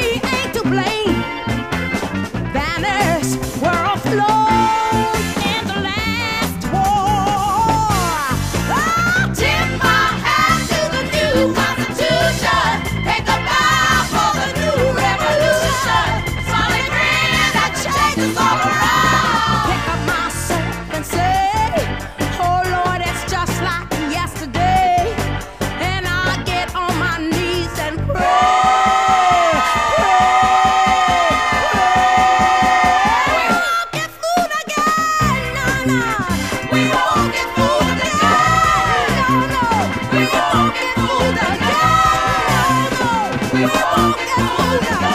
free. we're walking through the older.